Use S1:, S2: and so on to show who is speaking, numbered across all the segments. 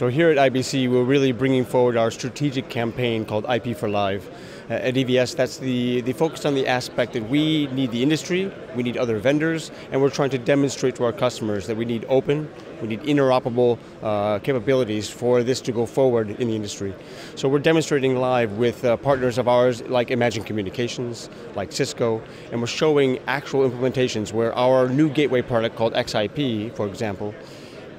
S1: So here at IBC, we're really bringing forward our strategic campaign called IP for Live. Uh, at EVS, that's the, the focus on the aspect that we need the industry, we need other vendors, and we're trying to demonstrate to our customers that we need open, we need interoperable uh, capabilities for this to go forward in the industry. So we're demonstrating live with uh, partners of ours like Imagine Communications, like Cisco, and we're showing actual implementations where our new gateway product called XIP, for example,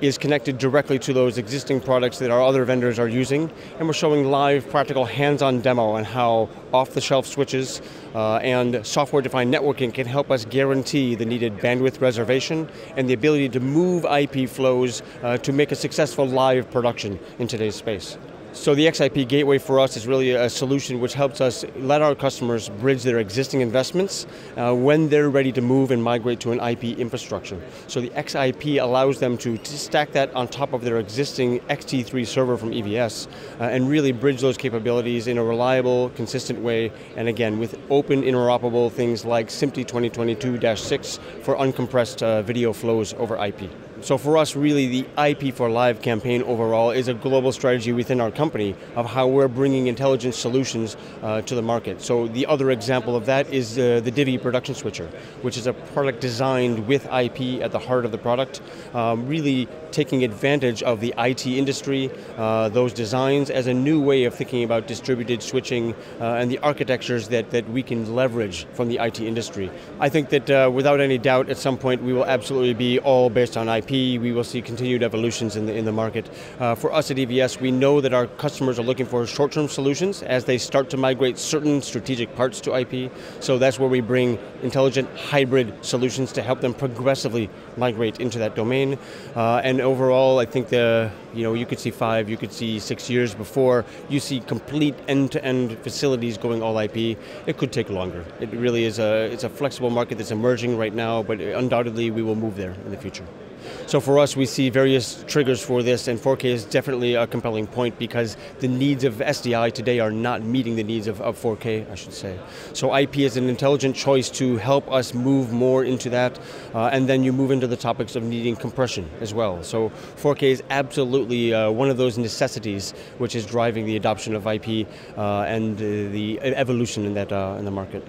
S1: is connected directly to those existing products that our other vendors are using, and we're showing live practical hands-on demo on how off-the-shelf switches uh, and software-defined networking can help us guarantee the needed bandwidth reservation and the ability to move IP flows uh, to make a successful live production in today's space. So the XIP gateway for us is really a solution which helps us let our customers bridge their existing investments uh, when they're ready to move and migrate to an IP infrastructure. So the XIP allows them to, stack that on top of their existing XT3 server from EVS uh, and really bridge those capabilities in a reliable, consistent way, and again, with open interoperable things like SMPTE 2022-6 for uncompressed uh, video flows over IP. So for us, really, the IP for Live campaign overall is a global strategy within our company of how we're bringing intelligent solutions uh, to the market. So the other example of that is uh, the Dyvi production switcher, which is a product designed with IP at the heart of the product, um, really taking advantage of the IT industry, uh, those designs as a new way of thinking about distributed switching uh, and the architectures that, that we can leverage from the IT industry. I think that uh, without any doubt, at some point we will absolutely be all based on IP we will see continued evolutions in the, in the market. Uh, for us at EVS, we know that our customers are looking for short-term solutions as they start to migrate certain strategic parts to IP. So that's where we bring intelligent hybrid solutions to help them progressively migrate into that domain. Uh, and overall, I think the you know you could see five, you could see six years before you see complete end-to-end facilities going all IP. It could take longer. It really is a it's a flexible market that's emerging right now, but undoubtedly we will move there in the future. So for us, we see various triggers for this, and 4K is definitely a compelling point because the needs of SDI today are not meeting the needs of, of 4K, I should say. So IP is an intelligent choice to help us move more into that, uh, and then you move into the topics of needing compression as well. So 4K is absolutely uh, one of those necessities which is driving the adoption of IP uh, and uh, the evolution in that uh, in the market.